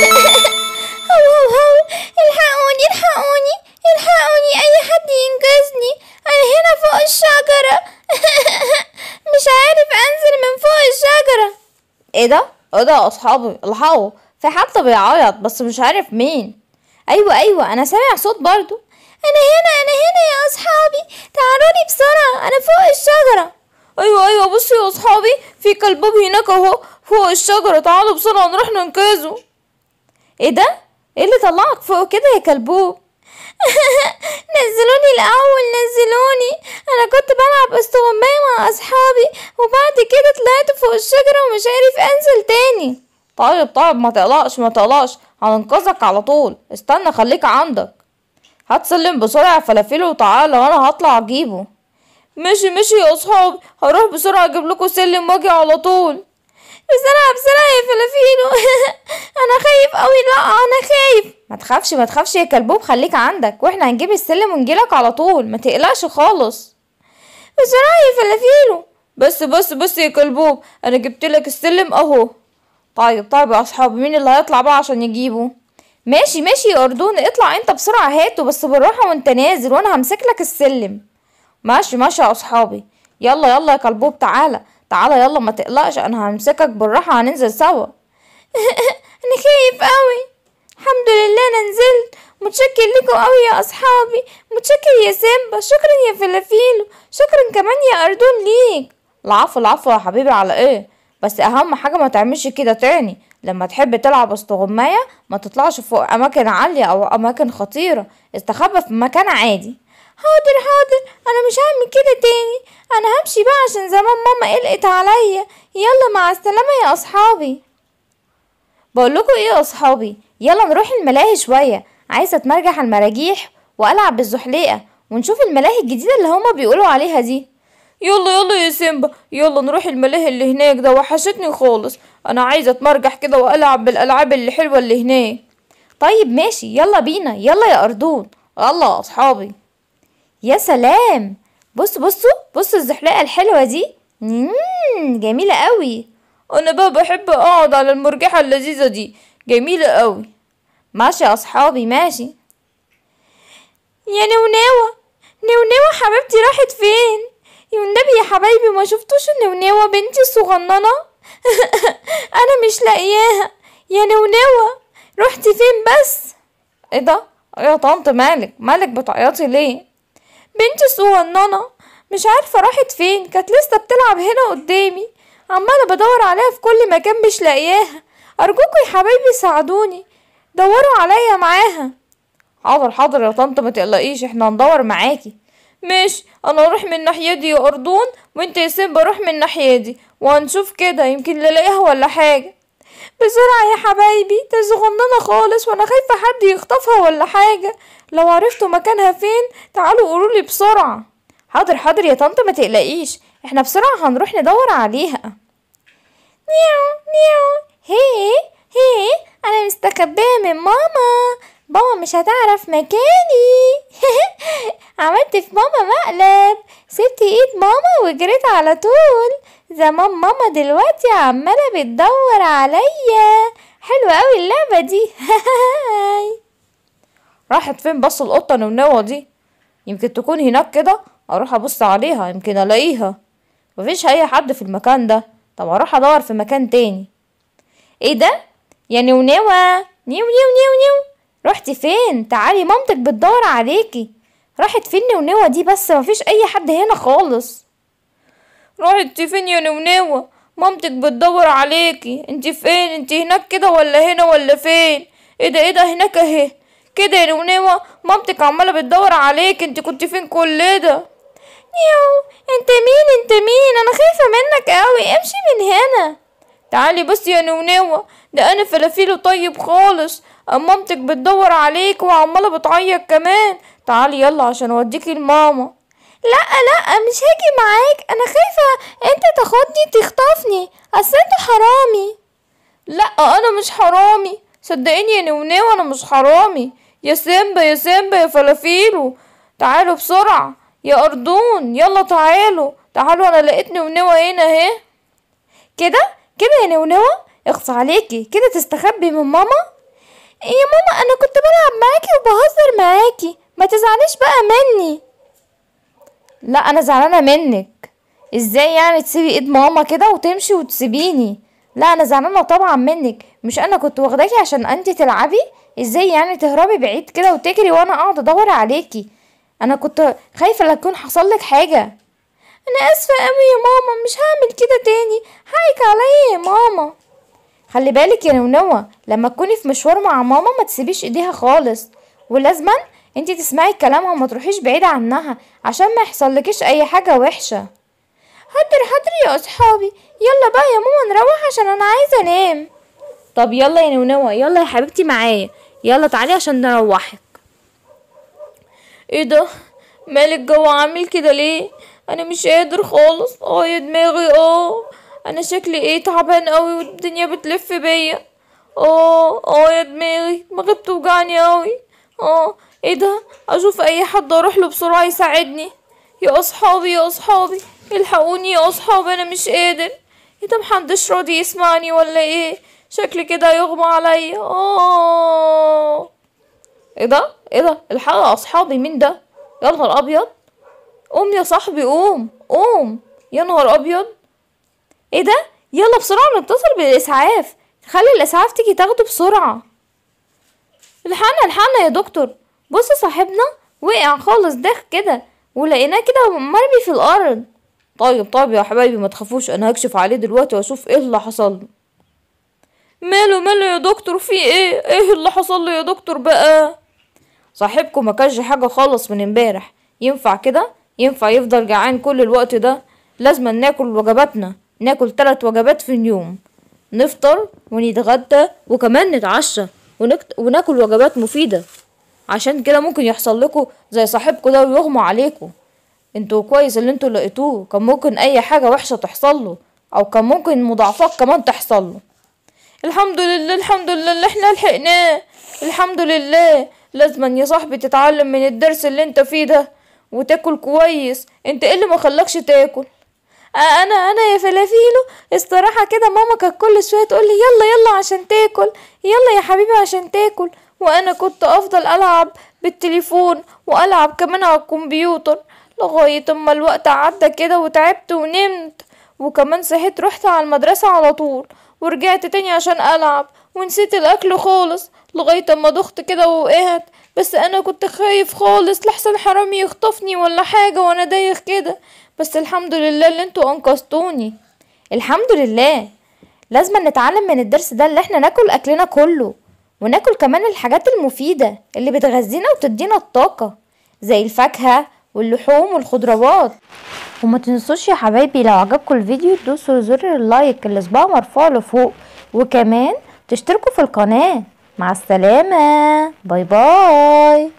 هو هو الحقوني الحقوني الحقوني. أي حد ينقذني. أنا هنا فوق الشجرة. مش عارف أنزل من فوق الشجرة. إيه ده؟ إيه ده؟ يا أصحابي الحقوا. في حد بيعيط بس مش عارف مين. أيوه أيوه. أنا سامع صوت برضو. أنا هنا أنا هنا يا أصحابي. تعالولي بسرعة. أنا فوق الشجرة. أيوه أيوه. بصوا يا أصحابي في كلبوب هناك أهو فوق الشجرة. تعالوا بسرعة نروح ننقذه. إيه ده؟ إيه اللي طلعك فوق كده يا كلبوب؟ نزلوني الأول نزلوني. أنا كنت بلعب استغماية مع أصحابي وبعد كده طلعت فوق الشجرة ومش عارف أنزل تاني. طيب طيب ما تقلقش ما تقلقش. هننقذك على طول. استنى خليك عندك. هات سلم بسرعة فلافيل وتعالى وأنا هطلع أجيبه. ماشي ماشي يا أصحابي. هروح بسرعة أجيب لكم سلم وأجي على طول. بسرعة بسرعة يا فلافيلو أنا خايف قوي لا أنا خايف. ما تخافش ما تخافش يا كلبوب خليك عندك. وإحنا هنجيب السلم ونجيلك على طول. ما تقلقش خالص. بسرعة يا فلافيلو بس بس بس يا كلبوب أنا جبت لك السلم أهو. طيب طيب يا أصحابي مين اللي هيطلع بقى عشان يجيبه؟ ماشي ماشي يا أردون. اطلع أنت بسرعة هاته بس بالراحة وأنت نازل وأنا همسك لك السلم. ماشي ماشي يا أصحابي. يلا يلا يا كلبوب تعالى. تعالى يلا ما تقلقش أنا همسكك بالراحة هننزل سوا. أنا خايف قوي الحمد لله أنا نزلت. متشكر لكم قوي يا أصحابي. متشكر يا سيمبا. شكرا يا فلافيلو. شكرا كمان يا أردون ليك. العفو العفو يا حبيبي على إيه؟ بس أهم حاجة ما تعملش كده تاني. لما تحب تلعب استغماية ما تطلعش فوق أماكن عالية أو أماكن خطيرة. استخبى في مكان عادي. حاضر حاضر. أنا مش هعمل كده تاني. أنا همشي بقى عشان زمان ماما قلقت عليا. يلا مع السلامة يا أصحابي. بقول لكم إيه يا أصحابي؟ يلا نروح الملاهي شوية. عايزة أتمرجح على المراجيح وألعب بالزحليقة ونشوف الملاهي الجديدة اللي هما بيقولوا عليها دي. يلا يلا يا سيمبا. يلا نروح الملاهي اللي هناك ده. وحشتني خالص. أنا عايزة أتمرجح كده وألعب بالألعاب اللي حلوة اللي هناك. طيب ماشي. يلا بينا. يلا يا أردون. يا أصحابي. يا سلام! بص بصوا بصوا الزحلقة الحلوة دي. مم جميلة قوي. أنا بقى بحب أقعد على المرجحة اللذيذة دي. جميلة قوي. ماشي يا أصحابي ماشي. يا نوناوة! نوناوة حبيبتي راحت فين؟ والنبي يا حبايبي ما شفتوش نوناوة بنتي الصغننة؟ أنا مش لاقياها. يا نوناوة رحتي فين بس؟ إيه ده؟ يا طنط مالك؟ مالك بتعيطي ليه؟ بنتي الصغننة مش عارفة راحت فين كانت لسه بتلعب هنا قدامي. عمالة بدور عليها في كل مكان مش لاقياها. أرجوكوا يا حبايبي ساعدوني. دوروا عليا معاها. حاضر حاضر يا طنط ما تقلقيش إحنا هندور معاكي. ماشي أنا أروح من الناحية دي يا أردون وأنت يا سيمبا روح من الناحية دي. وهنشوف كده يمكن نلاقيها ولا حاجة. بسرعة يا حبايبي صغننة خالص وأنا خايفة حد يخطفها ولا حاجة. لو عرفتوا مكانها فين تعالوا قولولي بسرعة. حاضر حاضر يا طنط ما تقلقيش. إحنا بسرعة هنروح ندور عليها. نيو نيو هي هي أنا مستخبية من ماما. ماما مش هتعرف مكاني. عملت في ماما مقلب. سبت ايد ماما وجريت على طول. زمان ماما دلوقتي عمالة بتدور عليا. حلوة أوي اللعبة دي. راحت فين بس القطة نونوة دي؟ يمكن تكون هناك كده؟ أروح أبص عليها يمكن ألاقيها. مفيش أي حد في المكان ده. طب أروح أدور في مكان تاني. إيه ده؟ يا نونوة. نيو نيو نيو نيو. رحتي فين؟ تعالي مامتك بتدور عليكي. راحت فين نونوة دي بس؟ مفيش أي حد هنا خالص. راحت فين يا نونوة مامتك بتدور عليكي. انت فين؟ انت هناك كده ولا هنا ولا فين؟ إيه ده؟ إيه ده؟ هناك اهي. كده يا نونوة مامتك عمالة بتدور عليك انت كنت فين كل ده؟ نيو انت مين؟ انت مين؟ أنا خايفة منك قوي. امشي من هنا. تعالي بس يا نونوة ده أنا فلافيلو طيب خالص. مامتك بتدور عليك وعمالة بتعيط كمان. تعالي يلا عشان اوديكي لماما. لا لا مش هاجي معاك. أنا خايفة أنت تاخدني تخطفني. أصل أنت حرامي. لا أنا مش حرامي. صدقيني يا نونوة أنا مش حرامي. يا سيمبا يا سيمبا يا فلافيلو. تعالوا بسرعة. يا أردون يلا تعالوا. تعالوا أنا لقيت نونوة هنا اهي. كده؟ كده يا نونوة اخص عليكي. كده تستخبي من ماما؟ يا ماما أنا كنت بلعب معاكي وبهزر معاكي. ما تزعليش بقى مني. لا أنا زعلانة منك. إزاي يعني تسيبي إيد ماما كده وتمشي وتسيبيني؟ لا أنا زعلانة طبعا منك. مش أنا كنت واخداكي عشان أنت تلعبي؟ إزاي يعني تهربي بعيد كده وتجري وأنا أقعد أدور عليكي؟ أنا كنت خايفة لا يكون حصل لك حاجة. أنا آسفة قوي يا ماما مش هعمل كده تاني. حقك عليا يا ماما. خلي بالك يا نونوة لما تكوني في مشوار مع ماما ما تسيبيش إيديها خالص. ولازما انتي تسمعي كلامها وما تروحيش بعيد عنها عشان ما يحصلكيش أي حاجة وحشة. حاضر حاضر يا أصحابي. يلا بقى يا ماما نروح عشان أنا عايزة أنام. طب يلا يا نونوة يلا يا حبيبتي معايا. يلا تعالي عشان نروحك. إيه ده؟ مالك الجو عامل كده ليه؟ أنا مش قادر خالص. آه يا دماغي آه. أنا شكلي إيه؟ تعبان قوي والدنيا بتلف بيا. آه آه يا دماغي دماغي بتوجعني قوي آه إيه ده؟ أشوف أي حد أروح له بسرعة يساعدني. يا أصحابي يا أصحابي الحقوني يا أصحابي أنا مش قادر. إيه ده؟ محدش راضي يسمعني ولا إيه؟ شكلي كده يغمى عليا. آه. إيه ده؟ إيه ده؟ الحقوا أصحابي. مين ده؟ يا نهار أبيض. قوم يا صاحبي قوم قوم. يا نهار أبيض. إيه ده؟ يلا بسرعة نتصل بالإسعاف. خلي الإسعاف تيجي تاخده بسرعة. الحقنا الحقنا يا دكتور. بص صاحبنا وقع خالص داخ كده ولقيناه كده مرمي في الأرض. طيب طيب يا حبايبي ما تخافوش أنا هكشف عليه دلوقتي وأشوف إيه اللي حصل. له ماله ماله يا دكتور في إيه؟ إيه اللي حصل له يا دكتور بقى؟ صاحبكم ما كانش حاجة خالص من امبارح. ينفع كده؟ ينفع يفضل جعان كل الوقت ده؟ لازم ناكل وجباتنا ناكل ثلاث وجبات في اليوم. نفطر ونتغدى وكمان نتعشى ونكت... وناكل وجبات مفيدة. عشان كده ممكن يحصل لكم زي صاحبكم ده ويغمى عليكم. أنتوا كويس اللي أنتوا لقيتوه. كان ممكن أي حاجة وحشة تحصل له أو كان ممكن مضاعفات كمان تحصل له. الحمد لله الحمد لله اللي إحنا لحقناه الحمد لله. لازم يا صاحبي تتعلم من الدرس اللي انت فيه ده وتاكل كويس. انت إيه اللي ما خلاكش تاكل؟ أنا أنا يا فلافيلو. الصراحه كده ماما كانت كل شوية تقول لي يلا يلا عشان تاكل يلا يا حبيبي عشان تاكل. وأنا كنت أفضل ألعب بالتليفون وألعب كمان على الكمبيوتر لغاية أما الوقت عدى كده وتعبت ونمت. وكمان صحيت رحت على المدرسة على طول ورجعت تاني عشان ألعب ونسيت الأكل خالص لغاية أما دخت كده ووقعت. بس أنا كنت خايف خالص لحسن حرامي يخطفني ولا حاجة وأنا دايخ كده. بس الحمد لله اللي أنتوا أنقذتوني. الحمد لله. لازم نتعلم من الدرس ده اللي إحنا ناكل أكلنا كله. وناكل كمان الحاجات المفيدة اللي بتغذينا وتدينا الطاقة زي الفاكهة واللحوم والخضروات. وما تنسوش يا حبايبي لو عجبكم الفيديو تدوسوا زر ال like اللي صباعه مرفوع لفوق. وكمان تشتركوا في القناة. مع السلامة. bye bye.